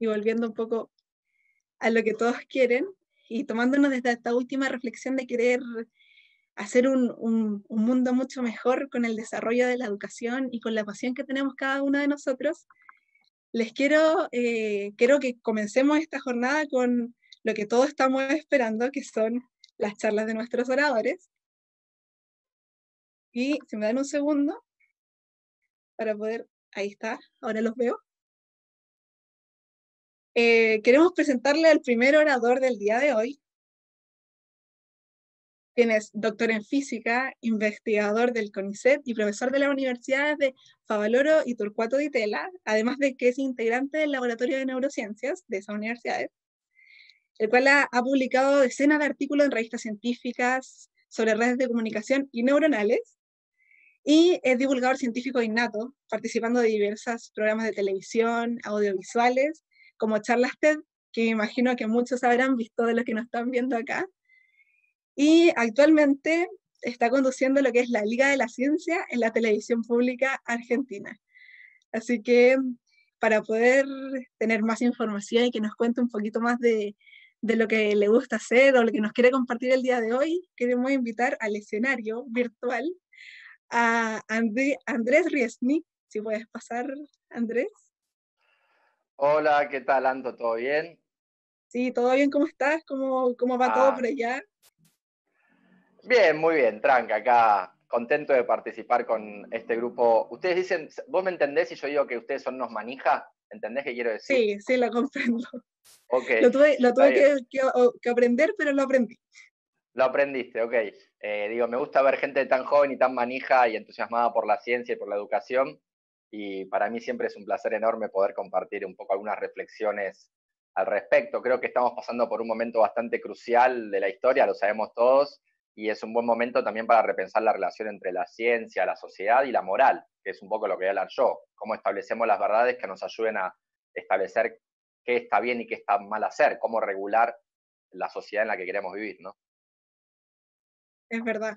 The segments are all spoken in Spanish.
y volviendo un poco a lo que todos quieren y tomándonos desde esta última reflexión de querer hacer un, un, mundo mucho mejor con el desarrollo de la educación y con la pasión que tenemos cada uno de nosotros, les quiero, eh, quiero que comencemos esta jornada con lo que todos estamos esperando, que son las charlas de nuestros oradores. Y si me dan un segundo para poder, ahí está, ahora los veo. Eh, queremos presentarle al primer orador del día de hoy, quien es doctor en física, investigador del CONICET y profesor de las universidades de Favaloro y Torcuato de Itela, además de que es integrante del Laboratorio de Neurociencias de esas universidades, el cual ha, ha publicado decenas de artículos en revistas científicas sobre redes de comunicación y neuronales, y es divulgador científico innato, participando de diversos programas de televisión, audiovisuales, como charlas TED, que me imagino que muchos habrán visto de los que nos están viendo acá, y actualmente está conduciendo lo que es la Liga de la Ciencia en la televisión pública argentina. Así que para poder tener más información y que nos cuente un poquito más de, de lo que le gusta hacer o lo que nos quiere compartir el día de hoy, queremos invitar al escenario virtual a Andrés Riesnik. Si puedes pasar, Andrés. Hola, ¿qué tal, Anto? ¿Todo bien? Sí, todo bien, ¿cómo estás? ¿Cómo, cómo va todo ah. por allá? Bien, muy bien, tranca, acá contento de participar con este grupo. Ustedes dicen, ¿vos me entendés si yo digo que ustedes son unos manijas? ¿Entendés qué quiero decir? Sí, sí, lo comprendo. Okay, lo tuve, lo tuve que, aprender, pero lo aprendí. Lo aprendiste, ok. Eh, digo, me gusta ver gente tan joven y tan manija y entusiasmada por la ciencia y por la educación. Y para mí siempre es un placer enorme poder compartir un poco algunas reflexiones al respecto. Creo que estamos pasando por un momento bastante crucial de la historia, lo sabemos todos, y es un buen momento también para repensar la relación entre la ciencia, la sociedad y la moral, que es un poco lo que voy a hablar yo, cómo establecemos las verdades que nos ayuden a establecer qué está bien y qué está mal hacer, cómo regular la sociedad en la que queremos vivir, ¿no? Es verdad.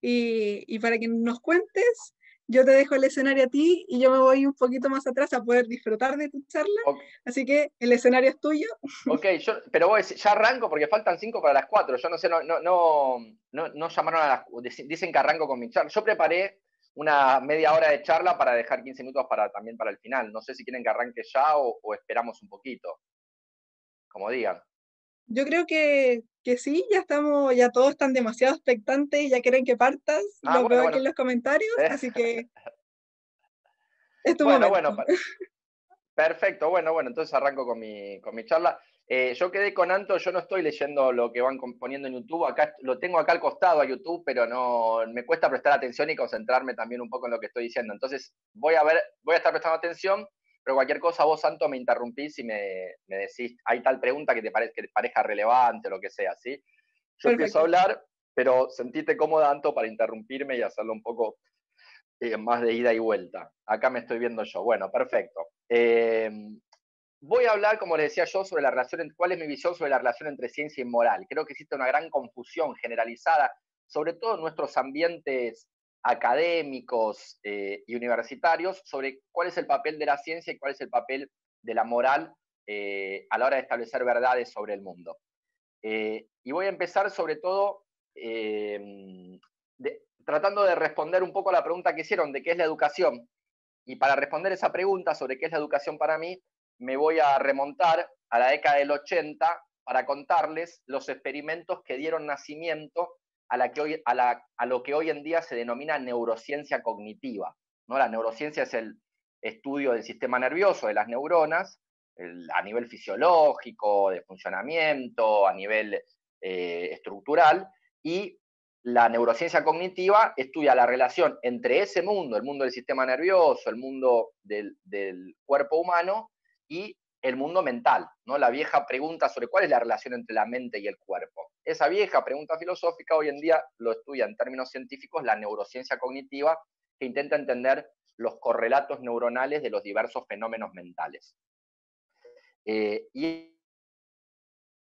Y, y para que nos cuentes yo te dejo el escenario a ti y yo me voy un poquito más atrás a poder disfrutar de tu charla. Así que el escenario es tuyo. Ok, yo, pero vos ya arranco porque faltan cinco para las cuatro. Yo no sé, no, no, no, no, llamaron a las. Dicen que arranco con mi charla. Yo preparé una media hora de charla para dejar 15 minutos para, también para el final. No sé si quieren que arranque ya o esperamos un poquito. Como digan. Yo creo que, que, sí, ya estamos, ya todos están demasiado expectantes, ya quieren que partas, ah, lo veo aquí en los comentarios, así que es tu bueno, Bueno, perfecto, bueno, bueno, entonces arranco con mi, con mi charla. Eh, yo quedé con Anto, yo no estoy leyendo lo que van poniendo en YouTube, acá lo tengo acá al costado a YouTube, pero no me cuesta prestar atención y concentrarme también un poco en lo que estoy diciendo. Entonces voy a ver, voy a estar prestando atención pero cualquier cosa, vos, Santo, me interrumpís y me, decís, hay tal pregunta que te, que te parezca relevante o lo que sea, ¿sí? Yo empiezo a hablar, pero sentite cómoda, Anto, para interrumpirme y hacerlo un poco eh, más de ida y vuelta. Acá me estoy viendo yo. Bueno, perfecto. Eh, voy a hablar, como les decía yo, sobre la relación, cuál es mi visión sobre la relación entre ciencia y moral. Creo que existe una gran confusión generalizada, sobre todo en nuestros ambientes académicos eh, y universitarios sobre cuál es el papel de la ciencia y cuál es el papel de la moral eh, a la hora de establecer verdades sobre el mundo. Eh, y voy a empezar sobre todo tratando de responder un poco a la pregunta que hicieron de qué es la educación. Y para responder esa pregunta sobre qué es la educación para mí, me voy a remontar a la década del 80 para contarles los experimentos que dieron nacimiento a, lo que hoy en día se denomina neurociencia cognitiva. ¿no? La neurociencia es el estudio del sistema nervioso, de las neuronas, a nivel fisiológico, de funcionamiento, a nivel eh, estructural, y la neurociencia cognitiva estudia la relación entre ese mundo, el mundo del sistema nervioso, el mundo del, del cuerpo humano, y el mundo mental, ¿no? La vieja pregunta sobre cuál es la relación entre la mente y el cuerpo. Esa vieja pregunta filosófica hoy en día lo estudia en términos científicos la neurociencia cognitiva, que intenta entender los correlatos neuronales de los diversos fenómenos mentales. Eh, y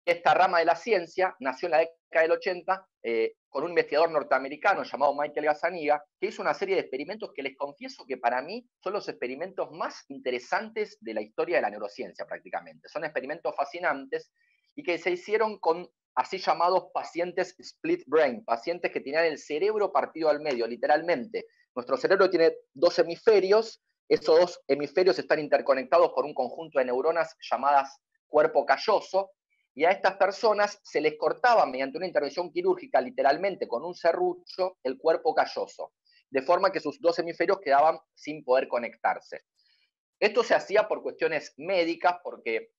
esta rama de la ciencia nació en la década del 80 eh, con un investigador norteamericano llamado Michael Gazzaniga, que hizo una serie de experimentos que les confieso que para mí son los experimentos más interesantes de la historia de la neurociencia prácticamente. Son experimentos fascinantes y que se hicieron con así llamados pacientes split brain, pacientes que tenían el cerebro partido al medio, literalmente. Nuestro cerebro tiene dos hemisferios, esos dos hemisferios están interconectados por un conjunto de neuronas llamadas cuerpo calloso, y a estas personas se les cortaba mediante una intervención quirúrgica, literalmente con un serrucho, el cuerpo calloso, de forma que sus dos hemisferios quedaban sin poder conectarse. Esto se hacía por cuestiones médicas, porque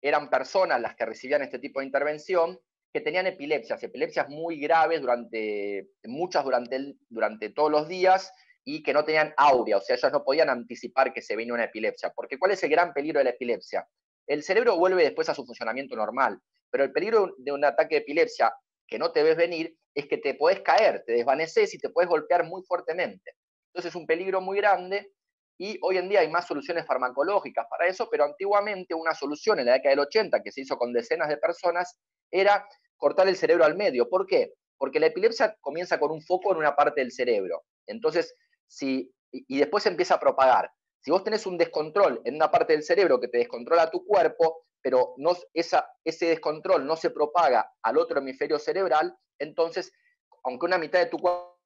eran personas las que recibían este tipo de intervención que tenían epilepsias, epilepsias muy graves durante, muchas durante, durante todos los días y que no tenían aurea, o sea, ellas no podían anticipar que se venía una epilepsia. Porque ¿cuál es el gran peligro de la epilepsia? El cerebro vuelve después a su funcionamiento normal, pero el peligro de un ataque de epilepsia que no te ves venir es que te puedes caer, te desvaneces y te puedes golpear muy fuertemente. Entonces es un peligro muy grande y hoy en día hay más soluciones farmacológicas para eso, pero antiguamente una solución en la década del 80 que se hizo con decenas de personas era cortar el cerebro al medio. ¿Por qué? Porque la epilepsia comienza con un foco en una parte del cerebro. Entonces, si, y después se empieza a propagar. Si vos tenés un descontrol en una parte del cerebro que te descontrola tu cuerpo, pero no, esa, ese descontrol no se propaga al otro hemisferio cerebral, entonces, aunque una mitad de tu cuerpo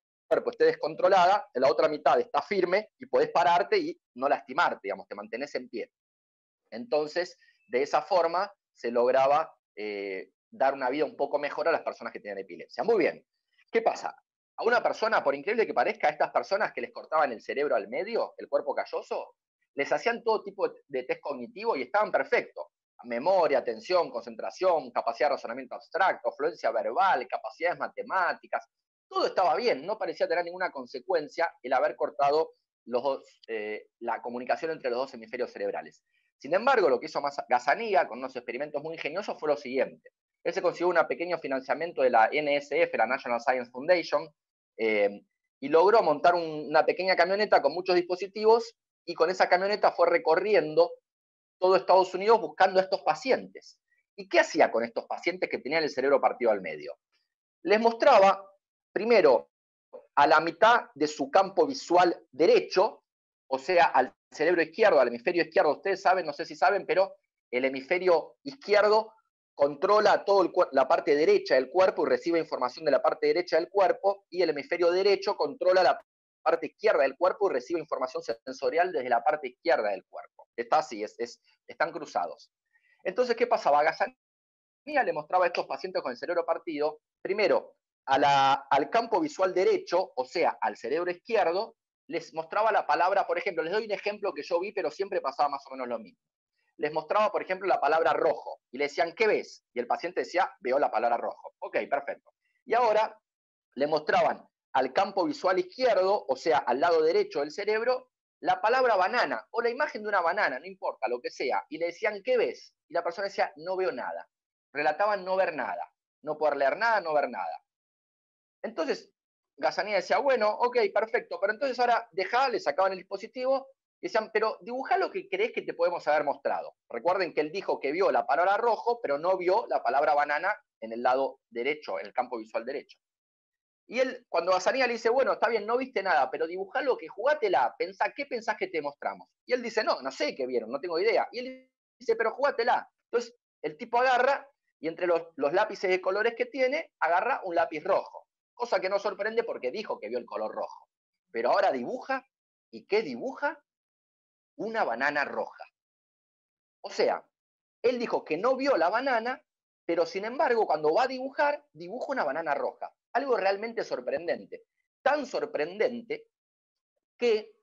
esté descontrolada, la otra mitad está firme y podés pararte y no lastimarte, digamos, te mantenés en pie. Entonces, de esa forma se lograba eh, dar una vida un poco mejor a las personas que tienen epilepsia. Muy bien. ¿Qué pasa? A una persona, por increíble que parezca, a estas personas que les cortaban el cerebro al medio, el cuerpo calloso, les hacían todo tipo de test cognitivo y estaban perfectos. Memoria, atención, concentración, capacidad de razonamiento abstracto, fluencia verbal, capacidades matemáticas, todo estaba bien, no parecía tener ninguna consecuencia el haber cortado eh, la comunicación entre los dos hemisferios cerebrales. Sin embargo, lo que hizo Gazzaniga con unos experimentos muy ingeniosos fue lo siguiente. Él se consiguió un pequeño financiamiento de la NSF, la National Science Foundation, eh, y logró montar una pequeña camioneta con muchos dispositivos y con esa camioneta fue recorriendo todo Estados Unidos buscando a estos pacientes. ¿Y qué hacía con estos pacientes que tenían el cerebro partido al medio? Les mostraba, primero, a la mitad de su campo visual derecho, o sea, al cerebro izquierdo, al hemisferio izquierdo, ustedes saben, no sé si saben, pero el hemisferio izquierdo controla toda la parte derecha del cuerpo y recibe información de la parte derecha del cuerpo, y el hemisferio derecho controla la parte izquierda del cuerpo y recibe información sensorial desde la parte izquierda del cuerpo. Está así, es, están cruzados. Entonces, ¿qué pasaba? Gazzaniga le mostraba a estos pacientes con el cerebro partido, primero, al campo visual derecho, o sea, al cerebro izquierdo, les mostraba la palabra, por ejemplo, les doy un ejemplo que yo vi, pero siempre pasaba más o menos lo mismo les mostraba, por ejemplo, la palabra rojo y le decían, ¿qué ves? Y el paciente decía, veo la palabra rojo. Ok, perfecto. Y ahora le mostraban al campo visual izquierdo, o sea, al lado derecho del cerebro, la palabra banana o la imagen de una banana, no importa, lo que sea, y le decían, ¿qué ves? Y la persona decía, no veo nada. Relataban no ver nada, no poder leer nada, no ver nada. Entonces, Gazanía decía, bueno, ok, perfecto, pero entonces ahora deja, le sacaban el dispositivo decían, pero dibuja lo que crees que te podemos haber mostrado. Recuerden que él dijo que vio la palabra rojo, pero no vio la palabra banana en el lado derecho, en el campo visual derecho. Y él, cuando Basanía le dice, bueno, está bien, no viste nada, pero dibuja lo que jugátela, pensá, ¿qué pensás que te mostramos? Y él dice, no, no sé qué vieron, no tengo idea. Y él dice, pero jugátela. Entonces, el tipo agarra y entre los lápices de colores que tiene, agarra un lápiz rojo. Cosa que no sorprende porque dijo que vio el color rojo. Pero ahora dibuja, ¿y qué dibuja? una banana roja. O sea, él dijo que no vio la banana, pero sin embargo, cuando va a dibujar, dibuja una banana roja. Algo realmente sorprendente. Tan sorprendente que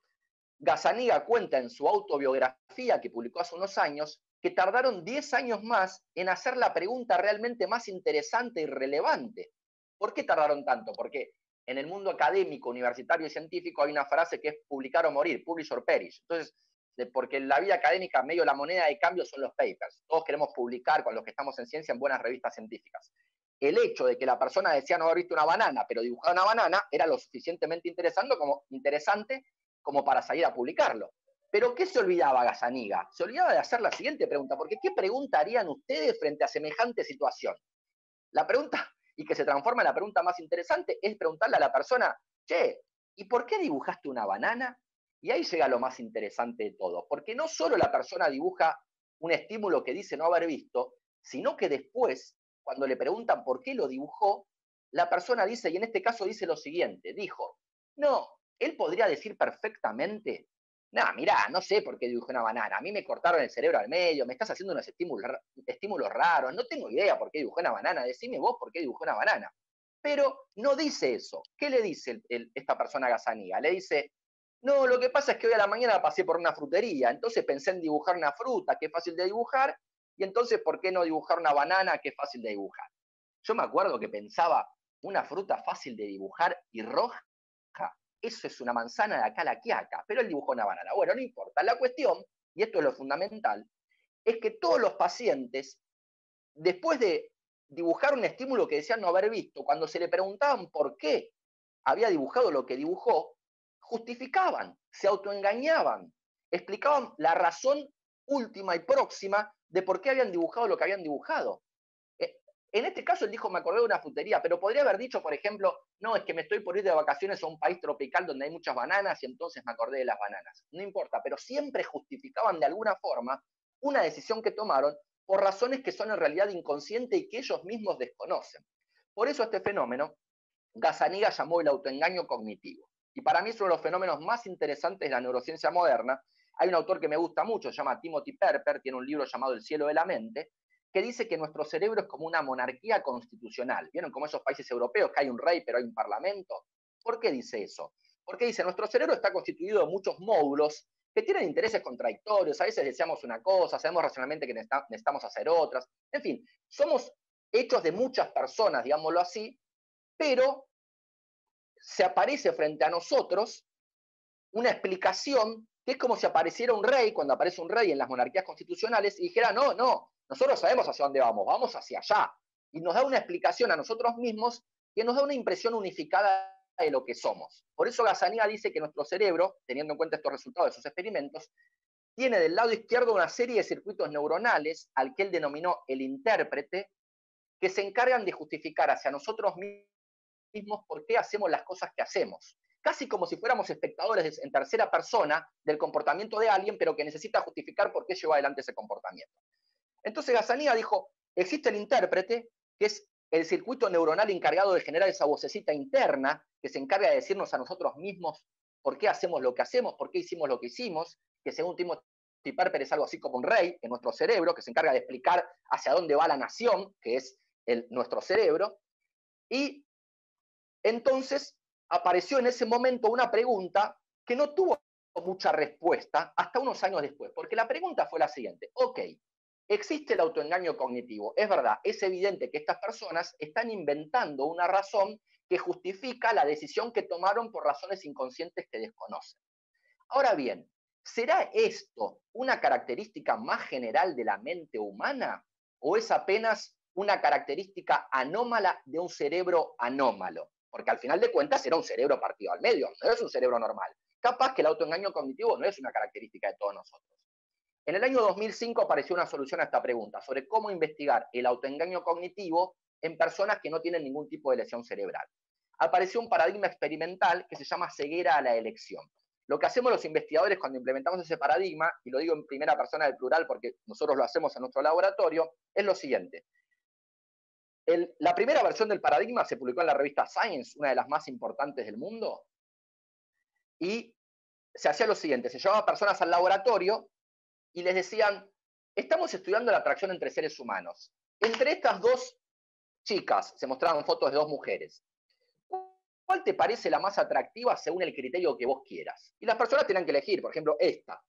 Gazaniga cuenta en su autobiografía que publicó hace unos años que tardaron 10 años más en hacer la pregunta realmente más interesante y relevante. ¿Por qué tardaron tanto? Porque en el mundo académico, universitario y científico hay una frase que es publicar o morir, publish or perish. Entonces, porque en la vida académica, medio la moneda de cambio son los papers. Todos queremos publicar con los que estamos en ciencia en buenas revistas científicas. El hecho de que la persona decía no haber visto una banana, pero dibujaba una banana, era lo suficientemente interesante como, interesante como para salir a publicarlo. Pero ¿qué se olvidaba Gazaniga? Se olvidaba de hacer la siguiente pregunta, porque ¿qué preguntarían ustedes frente a semejante situación? La pregunta, y que se transforma en la pregunta más interesante es preguntarle a la persona, che, ¿y por qué dibujaste una banana? Y ahí llega lo más interesante de todo, porque no solo la persona dibuja un estímulo que dice no haber visto, sino que después, cuando le preguntan por qué lo dibujó, la persona dice, y en este caso dice lo siguiente, dijo, no, él podría decir perfectamente, no, mirá, no sé por qué dibujé una banana, a mí me cortaron el cerebro al medio, me estás haciendo unos estímulos, raros, no tengo idea por qué dibujé una banana, decime vos por qué dibujé una banana. Pero no dice eso. ¿Qué le dice esta persona gazaniga? Le dice, no, lo que pasa es que hoy a la mañana pasé por una frutería, entonces pensé en dibujar una fruta, que es fácil de dibujar, y entonces, ¿por qué no dibujar una banana, que es fácil de dibujar? Yo me acuerdo que pensaba, una fruta fácil de dibujar y roja, eso es una manzana de acá a la quiaca, pero él dibujó una banana. Bueno, no importa. La cuestión, y esto es lo fundamental, es que todos los pacientes, después de dibujar un estímulo que decían no haber visto, cuando se le preguntaban por qué había dibujado lo que dibujó, justificaban, se autoengañaban, explicaban la razón última y próxima de por qué habían dibujado lo que habían dibujado. En este caso él dijo, me acordé de una frutería, pero podría haber dicho, por ejemplo, no, es que me estoy por ir de vacaciones a un país tropical donde hay muchas bananas y entonces me acordé de las bananas. No importa, pero siempre justificaban de alguna forma una decisión que tomaron por razones que son en realidad inconscientes y que ellos mismos desconocen. Por eso este fenómeno, Gazaniga llamó el autoengaño cognitivo. Y para mí es uno de los fenómenos más interesantes de la neurociencia moderna. Hay un autor que me gusta mucho, se llama Timothy Perper, tiene un libro llamado El cielo de la mente, que dice que nuestro cerebro es como una monarquía constitucional. ¿Vieron como esos países europeos que hay un rey pero hay un parlamento? ¿Por qué dice eso? Porque dice, nuestro cerebro está constituido de muchos módulos que tienen intereses contradictorios, a veces deseamos una cosa, sabemos racionalmente que necesitamos hacer otras, en fin, somos hechos de muchas personas, digámoslo así, pero se aparece frente a nosotros una explicación que es como si apareciera un rey, cuando aparece un rey en las monarquías constitucionales, y dijera, no, no, nosotros sabemos hacia dónde vamos, vamos hacia allá. Y nos da una explicación a nosotros mismos que nos da una impresión unificada de lo que somos. Por eso Gazanía dice que nuestro cerebro, teniendo en cuenta estos resultados de sus experimentos, tiene del lado izquierdo una serie de circuitos neuronales al que él denominó el intérprete, que se encargan de justificar hacia nosotros mismos por qué hacemos las cosas que hacemos. Casi como si fuéramos espectadores en tercera persona del comportamiento de alguien, pero que necesita justificar por qué lleva adelante ese comportamiento. Entonces Gazanía dijo, existe el intérprete, que es el circuito neuronal encargado de generar esa vocecita interna que se encarga de decirnos a nosotros mismos por qué hacemos lo que hacemos, por qué hicimos lo que hicimos, que según Timothy Perper es algo así como un rey en nuestro cerebro, que se encarga de explicar hacia dónde va la nación, que es el, nuestro cerebro. Y entonces apareció en ese momento una pregunta que no tuvo mucha respuesta hasta unos años después, porque la pregunta fue la siguiente, ok, existe el autoengaño cognitivo, es verdad, es evidente que estas personas están inventando una razón que justifica la decisión que tomaron por razones inconscientes que desconocen. Ahora bien, ¿será esto una característica más general de la mente humana o es apenas una característica anómala de un cerebro anómalo? porque al final de cuentas era un cerebro partido al medio, no es un cerebro normal. Capaz que el autoengaño cognitivo no es una característica de todos nosotros. En el año 2005 apareció una solución a esta pregunta sobre cómo investigar el autoengaño cognitivo en personas que no tienen ningún tipo de lesión cerebral. Apareció un paradigma experimental que se llama ceguera a la elección. Lo que hacemos los investigadores cuando implementamos ese paradigma, y lo digo en primera persona del plural porque nosotros lo hacemos en nuestro laboratorio, es lo siguiente la primera versión del paradigma se publicó en la revista Science, una de las más importantes del mundo, y se hacía lo siguiente, se llevaba personas al laboratorio y les decían, estamos estudiando la atracción entre seres humanos. Entre estas dos chicas se mostraban fotos de dos mujeres. ¿Cuál te parece la más atractiva según el criterio que vos quieras? Y las personas tenían que elegir, por ejemplo, esta.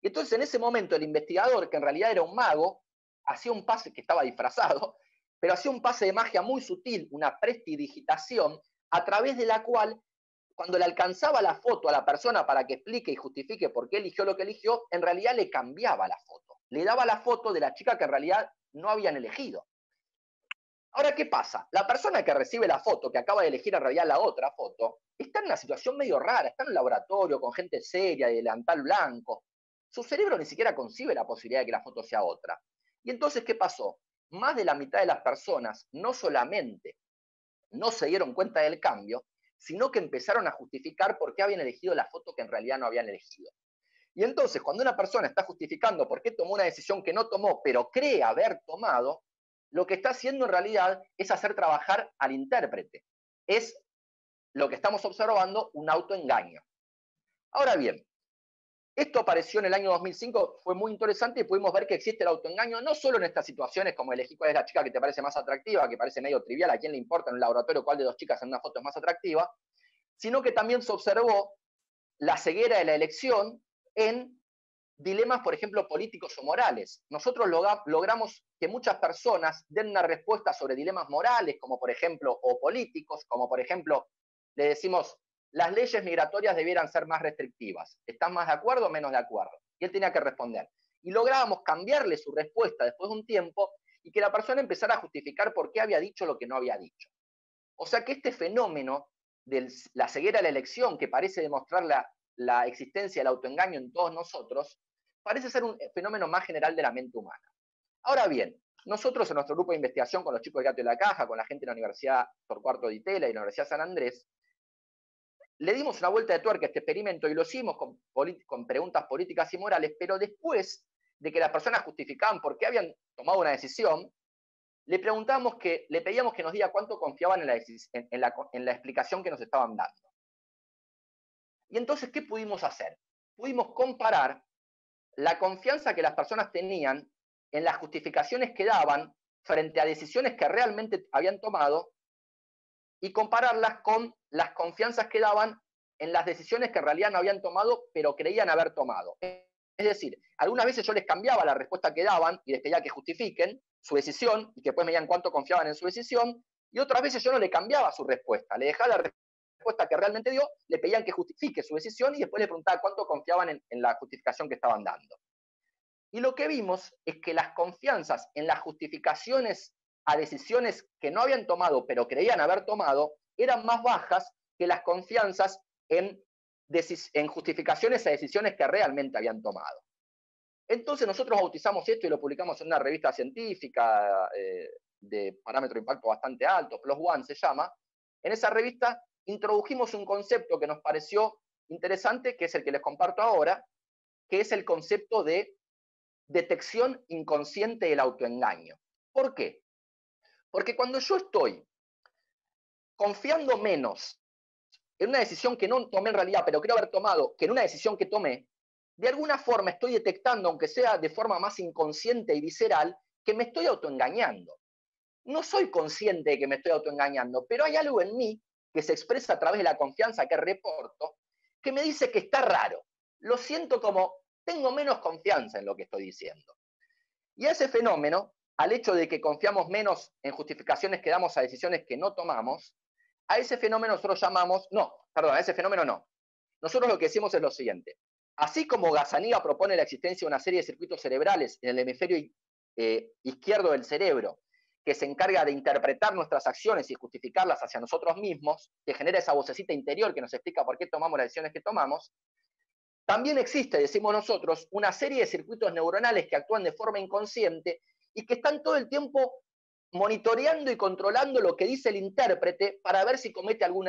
Y entonces en ese momento el investigador, que en realidad era un mago, hacía un pase que estaba disfrazado, pero hacía un pase de magia muy sutil, una prestidigitación, a través de la cual, cuando le alcanzaba la foto a la persona para que explique y justifique por qué eligió lo que eligió, en realidad le cambiaba la foto. Le daba la foto de la chica que en realidad no habían elegido. Ahora, ¿qué pasa? La persona que recibe la foto, que acaba de elegir en realidad la otra foto, está en una situación medio rara, está en un laboratorio con gente seria, de delantal blanco. Su cerebro ni siquiera concibe la posibilidad de que la foto sea otra. Y entonces, ¿qué pasó? más de la mitad de las personas no solamente no se dieron cuenta del cambio, sino que empezaron a justificar por qué habían elegido la foto que en realidad no habían elegido. Y entonces, cuando una persona está justificando por qué tomó una decisión que no tomó, pero cree haber tomado, lo que está haciendo en realidad es hacer trabajar al intérprete. Es lo que estamos observando, un autoengaño. Ahora bien, esto apareció en el año 2005, fue muy interesante y pudimos ver que existe el autoengaño no solo en estas situaciones como elegir cuál es la chica que te parece más atractiva, que parece medio trivial, a quién le importa en un laboratorio cuál de dos chicas en una foto es más atractiva, sino que también se observó la ceguera de la elección en dilemas, por ejemplo, políticos o morales. Nosotros logramos que muchas personas den una respuesta sobre dilemas morales, como por ejemplo, o políticos, como por ejemplo, le decimos, las leyes migratorias debieran ser más restrictivas. ¿Están más de acuerdo o menos de acuerdo? Y él tenía que responder. Y lográbamos cambiarle su respuesta después de un tiempo y que la persona empezara a justificar por qué había dicho lo que no había dicho. O sea que este fenómeno de la ceguera de la elección, que parece demostrar la, existencia del autoengaño en todos nosotros, parece ser un fenómeno más general de la mente humana. Ahora bien, nosotros en nuestro grupo de investigación con los chicos de Gato de la Caja, con la gente de la Universidad Torcuarto de Itela y la Universidad San Andrés, le dimos una vuelta de tuerca a este experimento y lo hicimos con, preguntas políticas y morales, pero después de que las personas justificaban por qué habían tomado una decisión, le preguntamos que, le pedíamos que nos diga cuánto confiaban en, la, en la explicación que nos estaban dando. Y entonces, ¿qué pudimos hacer? Pudimos comparar la confianza que las personas tenían en las justificaciones que daban frente a decisiones que realmente habían tomado y compararlas con las confianzas que daban en las decisiones que en realidad no habían tomado, pero creían haber tomado. Es decir, algunas veces yo les cambiaba la respuesta que daban y les pedía que justifiquen su decisión y que después me digan cuánto confiaban en su decisión, y otras veces yo no le cambiaba su respuesta, le dejaba la respuesta que realmente dio, le pedían que justifique su decisión y después le preguntaba cuánto confiaban en, en la justificación que estaban dando. Y lo que vimos es que las confianzas en las justificaciones a decisiones que no habían tomado, pero creían haber tomado, eran más bajas que las confianzas en, justificaciones a decisiones que realmente habían tomado. Entonces nosotros bautizamos esto y lo publicamos en una revista científica eh, de parámetro de impacto bastante alto, Plus One se llama. En esa revista introdujimos un concepto que nos pareció interesante, que es el que les comparto ahora, que es el concepto de detección inconsciente del autoengaño. ¿Por qué? Porque cuando yo estoy confiando menos en una decisión que no tomé en realidad, pero creo haber tomado, que en una decisión que tomé, de alguna forma estoy detectando, aunque sea de forma más inconsciente y visceral, que me estoy autoengañando. No soy consciente de que me estoy autoengañando, pero hay algo en mí que se expresa a través de la confianza que reporto, que me dice que está raro. Lo siento como tengo menos confianza en lo que estoy diciendo. Y ese fenómeno al hecho de que confiamos menos en justificaciones que damos a decisiones que no tomamos, a ese fenómeno nosotros llamamos, no, perdón, a ese fenómeno no. Nosotros lo que decimos es lo siguiente. Así como Gazzaniga propone la existencia de una serie de circuitos cerebrales en el hemisferio eh, izquierdo del cerebro, que se encarga de interpretar nuestras acciones y justificarlas hacia nosotros mismos, que genera esa vocecita interior que nos explica por qué tomamos las decisiones que tomamos, también existe, decimos nosotros, una serie de circuitos neuronales que actúan de forma inconsciente y que están todo el tiempo monitoreando y controlando lo que dice el intérprete para ver si comete algún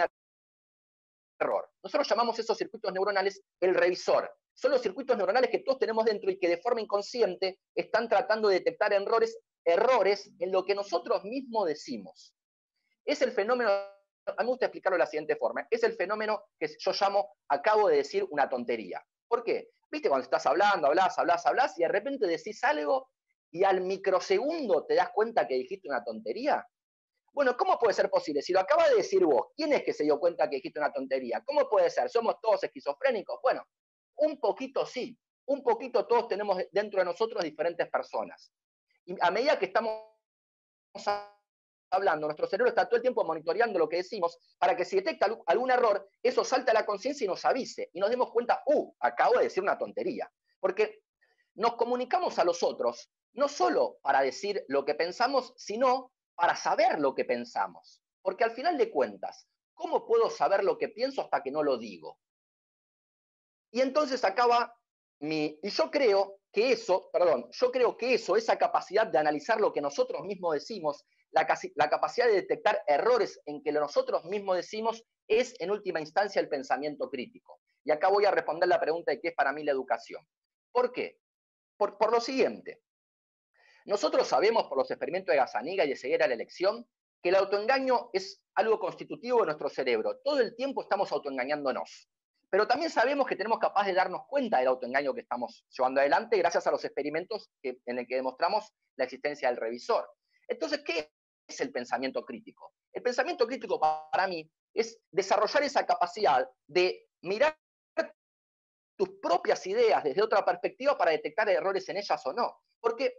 error. Nosotros llamamos esos circuitos neuronales el revisor. Son los circuitos neuronales que todos tenemos dentro y que de forma inconsciente están tratando de detectar errores, errores en lo que nosotros mismos decimos. Es el fenómeno, a mí me gusta explicarlo de la siguiente forma, es el fenómeno que yo llamo, acabo de decir una tontería. ¿Por qué? Viste cuando estás hablando, hablas, hablas, hablas y de repente decís algo y al microsegundo te das cuenta que dijiste una tontería? Bueno, ¿cómo puede ser posible? Si lo acaba de decir vos, ¿quién es que se dio cuenta que dijiste una tontería? ¿Cómo puede ser? ¿Somos todos esquizofrénicos? Bueno, un poquito sí, un poquito todos tenemos dentro de nosotros diferentes personas. Y a medida que estamos hablando, nuestro cerebro está todo el tiempo monitoreando lo que decimos para que si detecta algún error, eso salte a la conciencia y nos avise y nos demos cuenta, uh, acabo de decir una tontería. Porque nos comunicamos a los otros no solo para decir lo que pensamos, sino para saber lo que pensamos. Porque al final de cuentas, ¿cómo puedo saber lo que pienso hasta que no lo digo? Y entonces acaba mi... Y yo creo que eso, perdón, yo creo que eso, esa capacidad de analizar lo que nosotros mismos decimos, la, la capacidad de detectar errores en que nosotros mismos decimos es en última instancia el pensamiento crítico. Y acá voy a responder la pregunta de qué es para mí la educación. ¿Por qué? Por, por lo siguiente. Nosotros sabemos por los experimentos de Gazaniga y de Ceguera la elección que el autoengaño es algo constitutivo de nuestro cerebro. Todo el tiempo estamos autoengañándonos. Pero también sabemos que tenemos capaz de darnos cuenta del autoengaño que estamos llevando adelante gracias a los experimentos en el que demostramos la existencia del revisor. Entonces, ¿qué es el pensamiento crítico? El pensamiento crítico para mí es desarrollar esa capacidad de mirar tus propias ideas desde otra perspectiva para detectar errores en ellas o no. Porque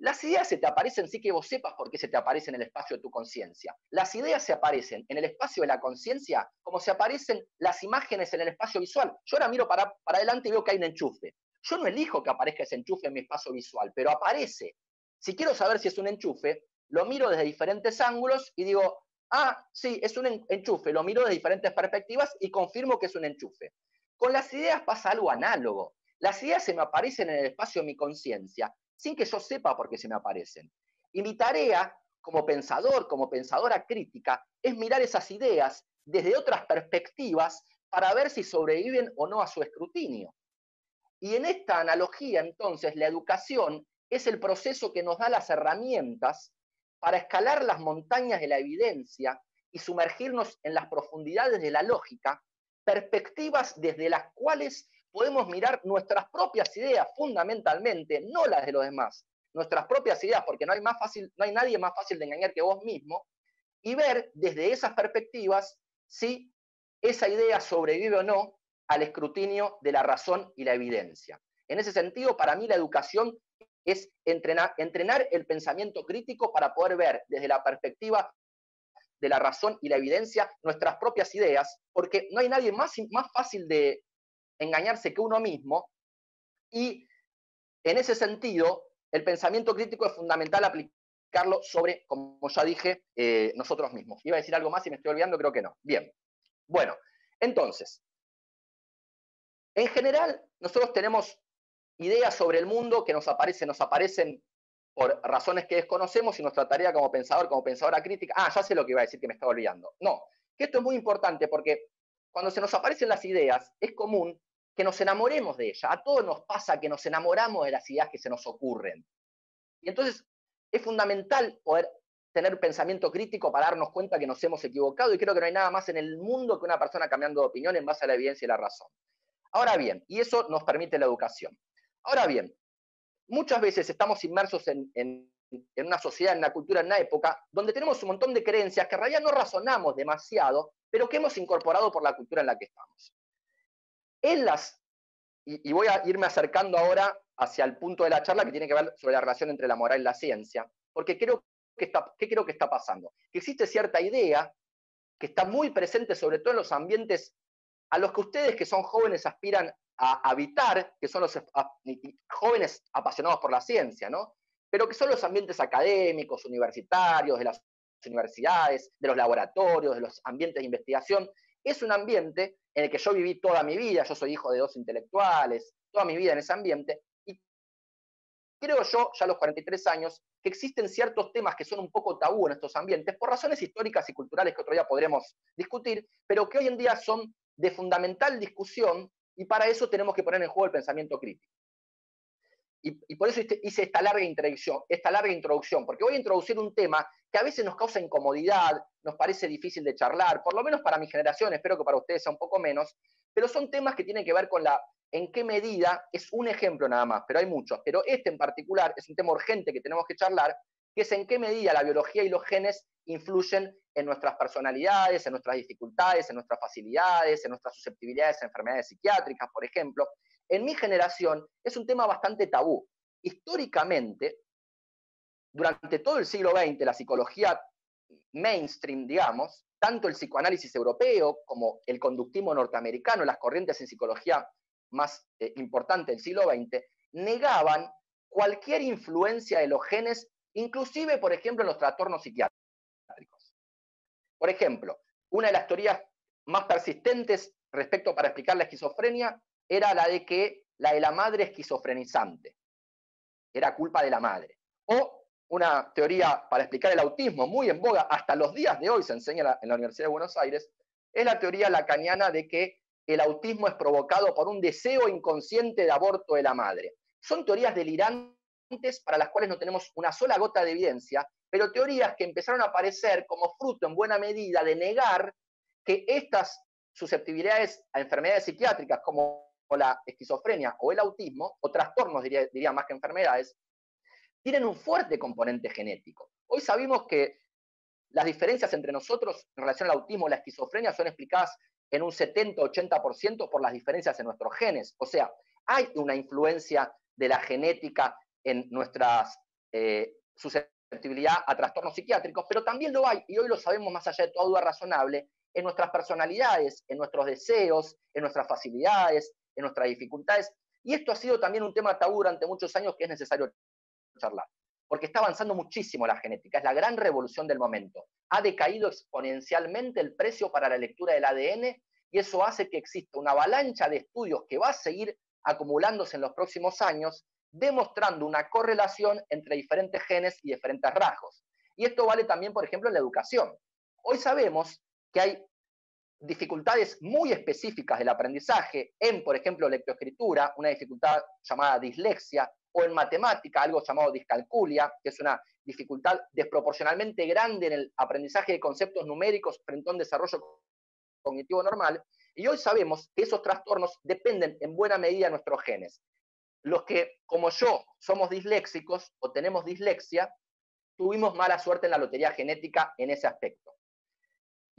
las ideas se te aparecen sí que vos sepas por qué se te aparecen en el espacio de tu conciencia. Las ideas se aparecen en el espacio de la conciencia como se aparecen las imágenes en el espacio visual. Yo ahora miro para, para adelante y veo que hay un enchufe. Yo no elijo que aparezca ese enchufe en mi espacio visual, pero aparece. Si quiero saber si es un enchufe, lo miro desde diferentes ángulos y digo, ah, sí, es un enchufe, lo miro desde diferentes perspectivas y confirmo que es un enchufe. Con las ideas pasa algo análogo. Las ideas se me aparecen en el espacio de mi conciencia sin que yo sepa por qué se me aparecen. Y mi tarea como pensador, como pensadora crítica, es mirar esas ideas desde otras perspectivas para ver si sobreviven o no a su escrutinio. Y en esta analogía, entonces, la educación es el proceso que nos da las herramientas para escalar las montañas de la evidencia y sumergirnos en las profundidades de la lógica, perspectivas desde las cuales podemos mirar nuestras propias ideas fundamentalmente, no las de los demás, nuestras propias ideas, porque no hay, más fácil, no hay nadie más fácil de engañar que vos mismo, y ver desde esas perspectivas si esa idea sobrevive o no al escrutinio de la razón y la evidencia. En ese sentido, para mí la educación es entrenar, entrenar el pensamiento crítico para poder ver desde la perspectiva de la razón y la evidencia nuestras propias ideas, porque no hay nadie más, más fácil de, engañarse que uno mismo. Y en ese sentido, el pensamiento crítico es fundamental aplicarlo sobre, como ya dije, eh, nosotros mismos. Iba a decir algo más y me estoy olvidando, creo que no. Bien. Bueno, entonces, en general, nosotros tenemos ideas sobre el mundo que nos aparecen, nos aparecen por razones que desconocemos y nuestra tarea como pensador, como pensadora crítica, ah, ya sé lo que iba a decir que me estaba olvidando. No, que esto es muy importante porque cuando se nos aparecen las ideas, es común que nos enamoremos de ella. A todos nos pasa que nos enamoramos de las ideas que se nos ocurren. Y entonces es fundamental poder tener pensamiento crítico para darnos cuenta que nos hemos equivocado y creo que no hay nada más en el mundo que una persona cambiando de opinión en base a la evidencia y la razón. Ahora bien, y eso nos permite la educación. Ahora bien, muchas veces estamos inmersos en, en, una sociedad, en una cultura, en una época, donde tenemos un montón de creencias que en realidad no razonamos demasiado, pero que hemos incorporado por la cultura en la que estamos. En las, y, voy a irme acercando ahora hacia el punto de la charla que tiene que ver sobre la relación entre la moral y la ciencia, porque creo que está, ¿qué creo que está pasando? Que existe cierta idea que está muy presente sobre todo en los ambientes a los que ustedes que son jóvenes aspiran a habitar, que son los jóvenes apasionados por la ciencia, ¿no? Pero que son los ambientes académicos, universitarios, de las universidades, de los laboratorios, de los ambientes de investigación, es un ambiente en el que yo viví toda mi vida, yo soy hijo de dos intelectuales, toda mi vida en ese ambiente, y creo yo, ya a los 43 años, que existen ciertos temas que son un poco tabú en estos ambientes, por razones históricas y culturales que otro día podremos discutir, pero que hoy en día son de fundamental discusión y para eso tenemos que poner en juego el pensamiento crítico. Y, por eso hice esta larga, introducción, esta larga introducción, porque voy a introducir un tema que a veces nos causa incomodidad, nos parece difícil de charlar, por lo menos para mi generación, espero que para ustedes sea un poco menos, pero son temas que tienen que ver con la en qué medida, es un ejemplo nada más, pero hay muchos, pero este en particular es un tema urgente que tenemos que charlar, que es en qué medida la biología y los genes influyen en nuestras personalidades, en nuestras dificultades, en nuestras facilidades, en nuestras susceptibilidades a enfermedades psiquiátricas, por ejemplo, en mi generación es un tema bastante tabú. Históricamente, durante todo el siglo XX, la psicología mainstream, digamos, tanto el psicoanálisis europeo como el conductismo norteamericano, las corrientes en psicología más eh, importantes del siglo XX, negaban cualquier influencia de los genes, inclusive, por ejemplo, en los trastornos psiquiátricos. Por ejemplo, una de las teorías más persistentes respecto para explicar la esquizofrenia era la de que la de la madre esquizofrenizante. Era culpa de la madre. O una teoría para explicar el autismo muy en boga, hasta los días de hoy se enseña en la Universidad de Buenos Aires, es la teoría lacaniana de que el autismo es provocado por un deseo inconsciente de aborto de la madre. Son teorías delirantes para las cuales no tenemos una sola gota de evidencia, pero teorías que empezaron a aparecer como fruto en buena medida de negar que estas susceptibilidades a enfermedades psiquiátricas como la esquizofrenia o el autismo, o trastornos diría, diría más que enfermedades, tienen un fuerte componente genético. Hoy sabemos que las diferencias entre nosotros en relación al autismo y la esquizofrenia son explicadas en un 70-80% por las diferencias en nuestros genes. O sea, hay una influencia de la genética en nuestra eh, susceptibilidad a trastornos psiquiátricos, pero también lo hay, y hoy lo sabemos más allá de toda duda razonable, en nuestras personalidades, en nuestros deseos, en nuestras facilidades, en nuestras dificultades. Y esto ha sido también un tema tabú durante muchos años que es necesario charlar, porque está avanzando muchísimo la genética, es la gran revolución del momento. Ha decaído exponencialmente el precio para la lectura del ADN y eso hace que exista una avalancha de estudios que va a seguir acumulándose en los próximos años, demostrando una correlación entre diferentes genes y diferentes rasgos. Y esto vale también, por ejemplo, en la educación. Hoy sabemos que hay dificultades muy específicas del aprendizaje en, por ejemplo, lectoescritura, una dificultad llamada dislexia, o en matemática, algo llamado discalculia, que es una dificultad desproporcionalmente grande en el aprendizaje de conceptos numéricos frente a un desarrollo cognitivo normal, y hoy sabemos que esos trastornos dependen en buena medida de nuestros genes. Los que, como yo, somos disléxicos o tenemos dislexia, tuvimos mala suerte en la lotería genética en ese aspecto.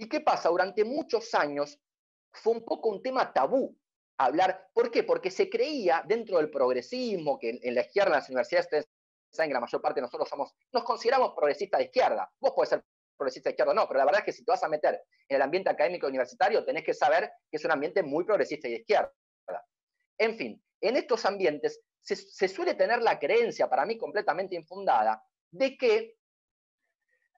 ¿Y qué pasa? Durante muchos años fue un poco un tema tabú hablar. ¿Por qué? Porque se creía dentro del progresismo, que en, la izquierda, en las universidades, ustedes saben que la mayor parte de nosotros somos, nos consideramos progresistas de izquierda. Vos podés ser progresista de izquierda o no, pero la verdad es que si te vas a meter en el ambiente académico universitario, tenés que saber que es un ambiente muy progresista y de izquierda. En fin, en estos ambientes se suele tener la creencia, para mí completamente infundada, de que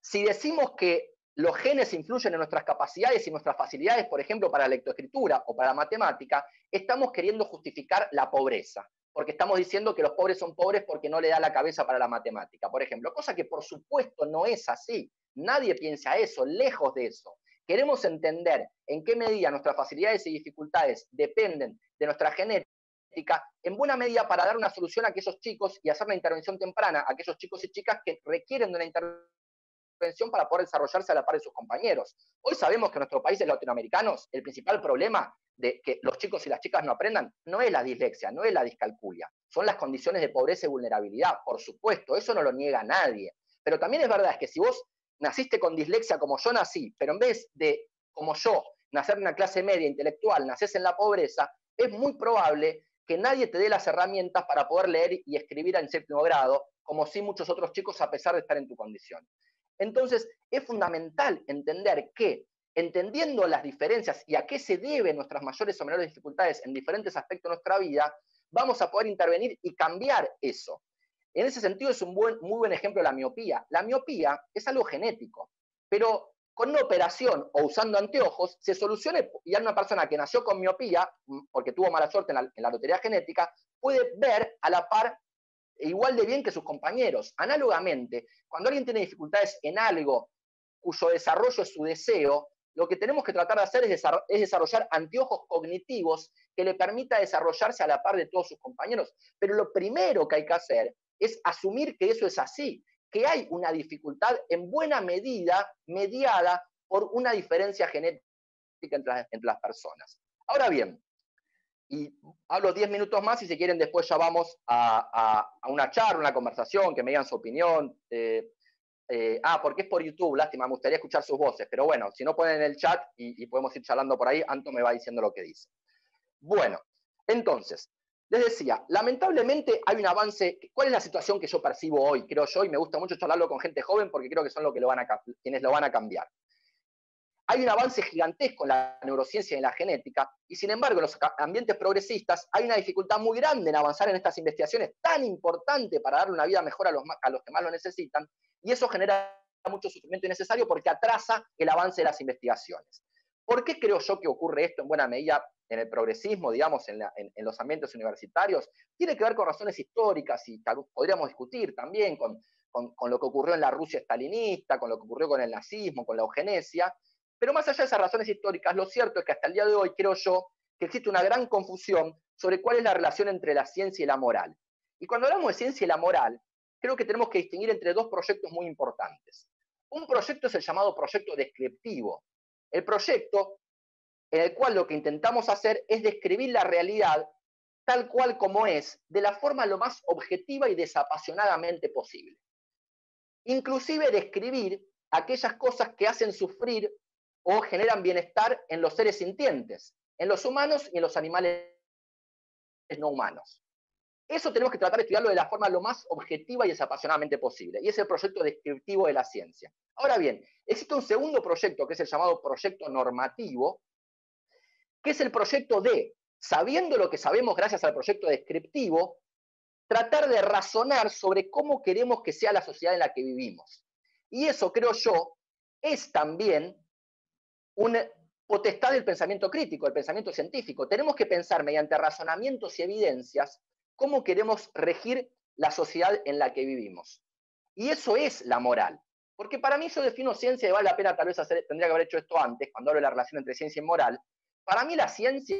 si decimos que los genes influyen en nuestras capacidades y nuestras facilidades, por ejemplo, para la lectoescritura o para la matemática, estamos queriendo justificar la pobreza, porque estamos diciendo que los pobres son pobres porque no le da la cabeza para la matemática, por ejemplo, cosa que por supuesto no es así. Nadie piensa eso, lejos de eso. Queremos entender en qué medida nuestras facilidades y dificultades dependen de nuestra genética, en buena medida para dar una solución a aquellos chicos y hacer una intervención temprana a aquellos chicos y chicas que requieren de una intervención para poder desarrollarse a la par de sus compañeros. Hoy sabemos que en nuestros países latinoamericanos el principal problema de que los chicos y las chicas no aprendan no es la dislexia, no es la discalculia, son las condiciones de pobreza y vulnerabilidad, por supuesto, eso no lo niega nadie. Pero también es verdad que si vos naciste con dislexia como yo nací, pero en vez de, como yo, nacer en una clase media intelectual, naces en la pobreza, es muy probable que nadie te dé las herramientas para poder leer y escribir en séptimo grado, como si muchos otros chicos a pesar de estar en tu condición. Entonces, es fundamental entender que, entendiendo las diferencias y a qué se deben nuestras mayores o menores dificultades en diferentes aspectos de nuestra vida, vamos a poder intervenir y cambiar eso. En ese sentido es un buen, muy buen ejemplo la miopía. La miopía es algo genético, pero con una operación o usando anteojos se soluciona y una persona que nació con miopía, mm, porque tuvo mala suerte en la lotería genética, puede ver a la par igual de bien que sus compañeros. Análogamente, cuando alguien tiene dificultades en algo cuyo desarrollo es su deseo, lo que tenemos que tratar de hacer es, desarrollar anteojos cognitivos que le permita desarrollarse a la par de todos sus compañeros. Pero lo primero que hay que hacer es asumir que eso es así, que hay una dificultad en buena medida mediada por una diferencia genética entre las personas. Ahora bien, y hablo 10 minutos más y si quieren después ya vamos a, una charla, una conversación, que me digan su opinión. Eh, eh, ah, porque es por YouTube, lástima, me gustaría escuchar sus voces, pero bueno, si no pueden en el chat y, podemos ir charlando por ahí, Anto me va diciendo lo que dice. Bueno, entonces, les decía, lamentablemente hay un avance. ¿Cuál es la situación que yo percibo hoy, creo yo? Y me gusta mucho charlarlo con gente joven porque creo que son lo que lo van a, quienes lo van a cambiar. Hay un avance gigantesco en la neurociencia y en la genética, y sin embargo, en los ambientes progresistas hay una dificultad muy grande en avanzar en estas investigaciones tan importantes para darle una vida mejor a los, a los que más lo necesitan, y eso genera mucho sufrimiento innecesario porque atrasa el avance de las investigaciones. ¿Por qué creo yo que ocurre esto en buena medida en el progresismo, digamos, en, los ambientes universitarios? Tiene que ver con razones históricas y podríamos discutir también con con, lo que ocurrió en la Rusia estalinista, con lo que ocurrió con el nazismo, con la eugenesia. Pero más allá de esas razones históricas, lo cierto es que hasta el día de hoy creo yo que existe una gran confusión sobre cuál es la relación entre la ciencia y la moral. Y cuando hablamos de ciencia y la moral, creo que tenemos que distinguir entre dos proyectos muy importantes. Un proyecto es el llamado proyecto descriptivo. El proyecto en el cual lo que intentamos hacer es describir la realidad tal cual como es, de la forma lo más objetiva y desapasionadamente posible. Inclusive describir aquellas cosas que hacen sufrir o generan bienestar en los seres sintientes, en los humanos y en los animales no humanos. Eso tenemos que tratar de estudiarlo de la forma lo más objetiva y desapasionadamente posible. Y es el proyecto descriptivo de la ciencia. Ahora bien, existe un segundo proyecto que es el llamado proyecto normativo, que es el proyecto de, sabiendo lo que sabemos gracias al proyecto descriptivo, tratar de razonar sobre cómo queremos que sea la sociedad en la que vivimos. Y eso, creo yo, es también una potestad del pensamiento crítico, del pensamiento científico. Tenemos que pensar mediante razonamientos y evidencias cómo queremos regir la sociedad en la que vivimos. Y eso es la moral. Porque para mí yo defino ciencia y vale la pena tal vez hacer, tendría que haber hecho esto antes, cuando hablo de la relación entre ciencia y moral. Para mí la ciencia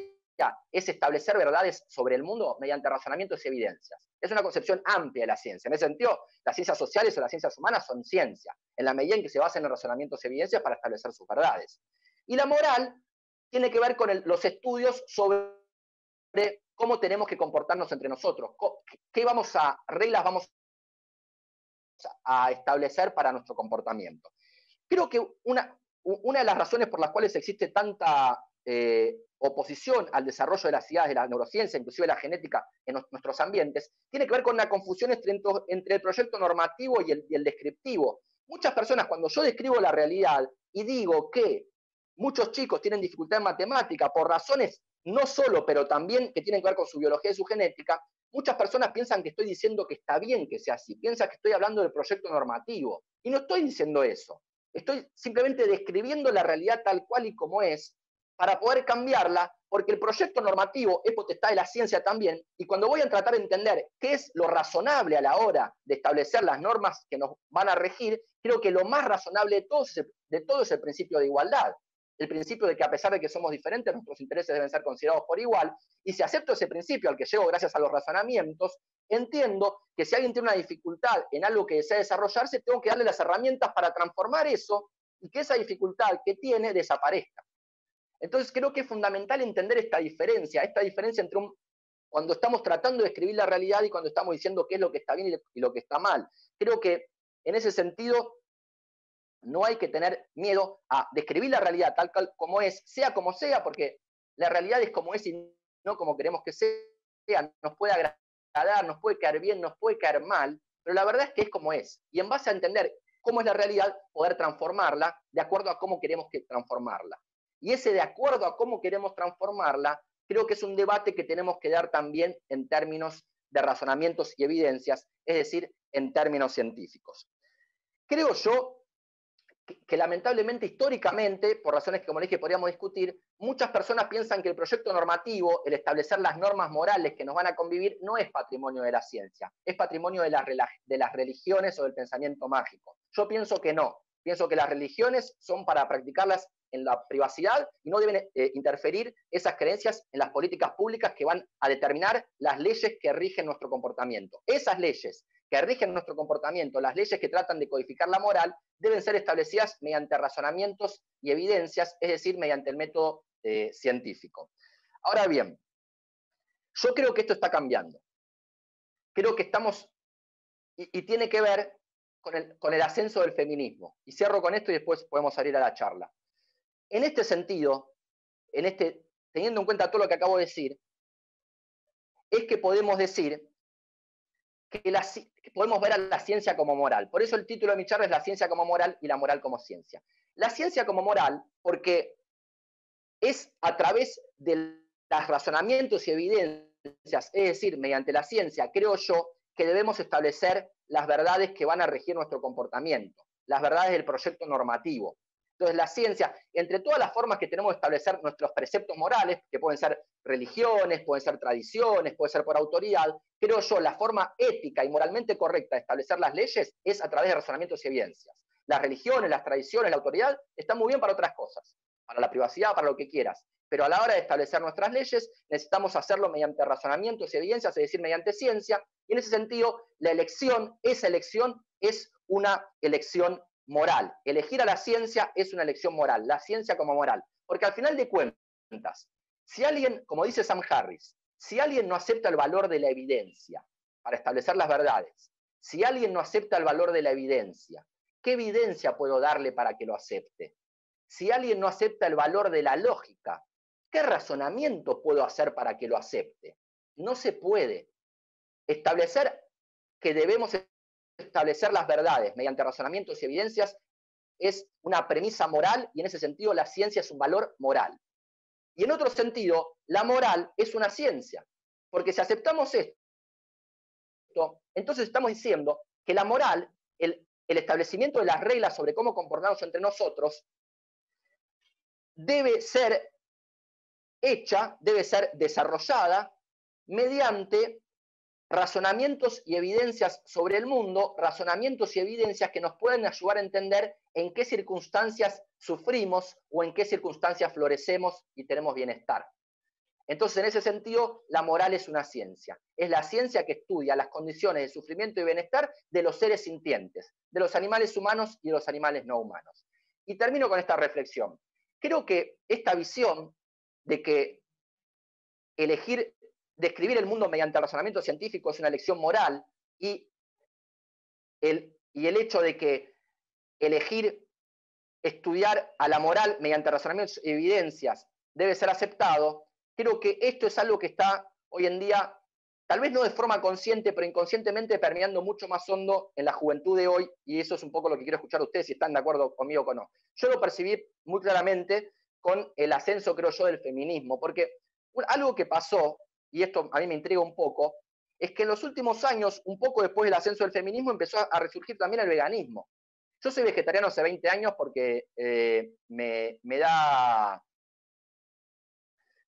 es establecer verdades sobre el mundo mediante razonamientos y evidencias. Es una concepción amplia de la ciencia. En ese sentido, las ciencias sociales o las ciencias humanas son ciencia, en la medida en que se basan en razonamientos y evidencias para establecer sus verdades. Y la moral tiene que ver con los estudios sobre cómo tenemos que comportarnos entre nosotros, qué vamos a, reglas vamos a establecer para nuestro comportamiento. Creo que una, una de las razones por las cuales existe tanta eh, oposición al desarrollo de las ciudades de la neurociencia, inclusive la genética en nuestros ambientes, tiene que ver con la confusión entre, el proyecto normativo y el descriptivo. Muchas personas, cuando yo describo la realidad y digo que muchos chicos tienen dificultad en matemática por razones no solo, pero también que tienen que ver con su biología y su genética, muchas personas piensan que estoy diciendo que está bien que sea así, piensan que estoy hablando del proyecto normativo. Y no estoy diciendo eso. Estoy simplemente describiendo la realidad tal cual y como es para poder cambiarla, porque el proyecto normativo es potestad de la ciencia también, y cuando voy a tratar de entender qué es lo razonable a la hora de establecer las normas que nos van a regir, creo que lo más razonable de todo, es, de todo es el principio de igualdad. El principio de que a pesar de que somos diferentes, nuestros intereses deben ser considerados por igual. Y si acepto ese principio al que llego gracias a los razonamientos, entiendo que si alguien tiene una dificultad en algo que desea desarrollarse, tengo que darle las herramientas para transformar eso y que esa dificultad que tiene desaparezca. Entonces creo que es fundamental entender esta diferencia, esta diferencia entre cuando estamos tratando de escribir la realidad y cuando estamos diciendo qué es lo que está bien y lo que está mal. Creo que en ese sentido no hay que tener miedo a describir la realidad tal como es, sea como sea, porque la realidad es como es y no como queremos que sea. Nos puede agradar, nos puede caer bien, nos puede caer mal, pero la verdad es que es como es. Y en base a entender cómo es la realidad, poder transformarla de acuerdo a cómo queremos que transformarla. Y ese de acuerdo a cómo queremos transformarla, creo que es un debate que tenemos que dar también en términos de razonamientos y evidencias, es decir, en términos científicos. Creo yo que, lamentablemente históricamente, por razones que como les dije podríamos discutir, muchas personas piensan que el proyecto normativo, el establecer las normas morales que nos van a convivir, no es patrimonio de la ciencia, es patrimonio de las, de las religiones o del pensamiento mágico. Yo pienso que no, pienso que las religiones son para practicarlas en la privacidad y no deben eh, interferir esas creencias en las políticas públicas que van a determinar las leyes que rigen nuestro comportamiento. Esas leyes que rigen nuestro comportamiento, las leyes que tratan de codificar la moral, deben ser establecidas mediante razonamientos y evidencias, es decir, mediante el método eh, científico. Ahora bien, yo creo que esto está cambiando. Creo que estamos, y, tiene que ver con el, con el ascenso del feminismo. Y cierro con esto y después podemos salir a la charla. En este sentido, en este, teniendo en cuenta todo lo que acabo de decir, es que podemos decir que, podemos ver a la ciencia como moral. Por eso el título de mi charla es La ciencia como moral y la moral como ciencia. La ciencia como moral, porque es a través de los razonamientos y evidencias, es decir, mediante la ciencia, creo yo, que debemos establecer las verdades que van a regir nuestro comportamiento, las verdades del proyecto normativo. Entonces la ciencia, entre todas las formas que tenemos de establecer nuestros preceptos morales, que pueden ser religiones, pueden ser tradiciones, puede ser por autoridad, creo yo la forma ética y moralmente correcta de establecer las leyes es a través de razonamientos y evidencias. Las religiones, las tradiciones, la autoridad están muy bien para otras cosas, para la privacidad, para lo que quieras, pero a la hora de establecer nuestras leyes necesitamos hacerlo mediante razonamientos y evidencias, es decir, mediante ciencia, y en ese sentido la elección, esa elección es una elección moral. Elegir a la ciencia es una elección moral, la ciencia como moral. Porque al final de cuentas, si alguien, como dice Sam Harris, si alguien no acepta el valor de la evidencia para establecer las verdades, si alguien no acepta el valor de la evidencia, ¿qué evidencia puedo darle para que lo acepte? Si alguien no acepta el valor de la lógica, ¿qué razonamiento puedo hacer para que lo acepte? No se puede. Establecer que debemos establecer las verdades mediante razonamientos y evidencias es una premisa moral y en ese sentido la ciencia es un valor moral. Y en otro sentido, la moral es una ciencia, porque si aceptamos esto, entonces estamos diciendo que la moral, el, el establecimiento de las reglas sobre cómo comportarnos entre nosotros, debe ser hecha, debe ser desarrollada mediante razonamientos y evidencias sobre el mundo, razonamientos y evidencias que nos pueden ayudar a entender en qué circunstancias sufrimos o en qué circunstancias florecemos y tenemos bienestar. Entonces, en ese sentido, la moral es una ciencia. Es la ciencia que estudia las condiciones de sufrimiento y bienestar de los seres sintientes, de los animales humanos y de los animales no humanos. Y termino con esta reflexión. Creo que esta visión de que elegir describir el mundo mediante razonamiento científico es una lección moral y el, y el hecho de que elegir estudiar a la moral mediante razonamientos y evidencias debe ser aceptado, creo que esto es algo que está hoy en día, tal vez no de forma consciente, pero inconscientemente permeando mucho más hondo en la juventud de hoy, y eso es un poco lo que quiero escuchar a ustedes, si están de acuerdo conmigo o no. Yo lo percibí muy claramente con el ascenso, creo yo, del feminismo, porque algo que pasó y esto a mí me intriga un poco, es que en los últimos años, un poco después del ascenso del feminismo, empezó a resurgir también el veganismo. Yo soy vegetariano hace 20 años porque eh, me, da...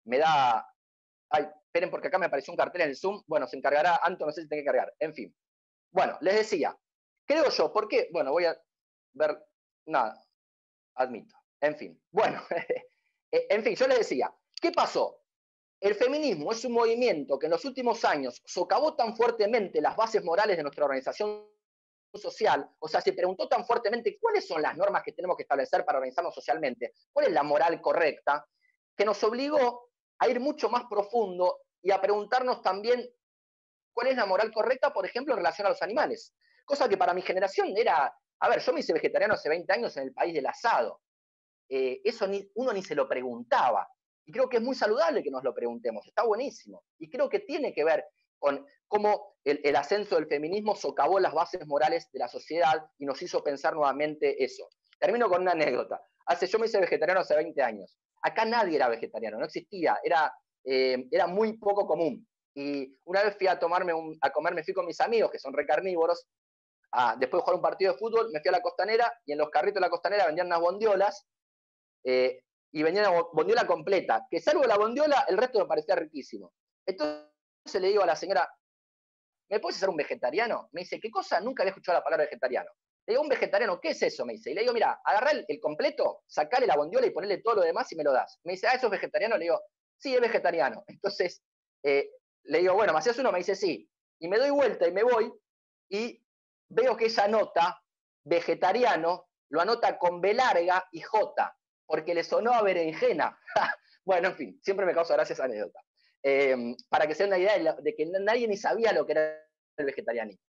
Me da... Ay, esperen porque acá me apareció un cartel en el Zoom. Bueno, se encargará, Anto, no sé si tiene que cargar. En fin. Bueno, les decía, creo yo, ¿por qué? Bueno, voy a ver... Nada, admito. En fin. Bueno, en fin, yo les decía, ¿qué pasó? El feminismo es un movimiento que en los últimos años socavó tan fuertemente las bases morales de nuestra organización social, o sea, se preguntó tan fuertemente cuáles son las normas que tenemos que establecer para organizarnos socialmente, cuál es la moral correcta, que nos obligó a ir mucho más profundo y a preguntarnos también cuál es la moral correcta, por ejemplo, en relación a los animales. Cosa que para mi generación era, a ver, yo me hice vegetariano hace 20 años en el país del asado. Eh, eso ni, uno ni se lo preguntaba. Y creo que es muy saludable que nos lo preguntemos, está buenísimo. Y creo que tiene que ver con cómo el, ascenso del feminismo socavó las bases morales de la sociedad y nos hizo pensar nuevamente eso. Termino con una anécdota. Hace, yo me hice vegetariano hace 20 años. Acá nadie era vegetariano, no existía, era, eh, era muy poco común. Y una vez fui a, tomarme a comer, me fui con mis amigos, que son recarnívoros, después de jugar un partido de fútbol, me fui a la costanera y en los carritos de la costanera vendían unas bondiolas eh, y venía una bondiola completa, que salvo la bondiola, el resto me parecía riquísimo. Entonces le digo a la señora, ¿me puedes hacer un vegetariano? Me dice, ¿qué cosa? Nunca había escuchado la palabra vegetariano. Le digo, ¿un vegetariano qué es eso? Me dice. Y le digo, mira, agarrá el, completo, sacale la bondiola y ponele todo lo demás y me lo das. Me dice, ah, ¿eso es vegetariano? Le digo, sí, es vegetariano. Entonces, eh, le digo, bueno, ¿me hacías uno? Me dice, sí. Y me doy vuelta y me voy y veo que esa nota, vegetariano, lo anota con B larga y J porque le sonó a berenjena. bueno, en fin, siempre me causa esa anécdota. Em, para que se den una idea de, que nadie ni sabía lo que era el vegetarianismo.